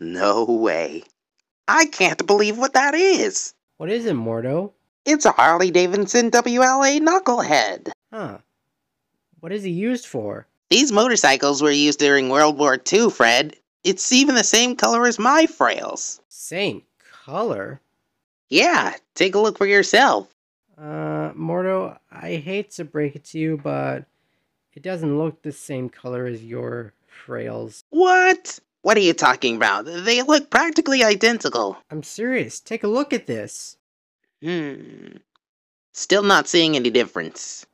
No way. I can't believe what that is. What is it, Mordo? It's a Harley Davidson WLA Knucklehead. Huh. What is it used for? These motorcycles were used during World War II, Fred. It's even the same color as my frails. Same color? Yeah, take a look for yourself. Uh, Mordo, I hate to break it to you, but it doesn't look the same color as your frails. What? What are you talking about? They look practically identical. I'm serious. Take a look at this. Hmm. Still not seeing any difference.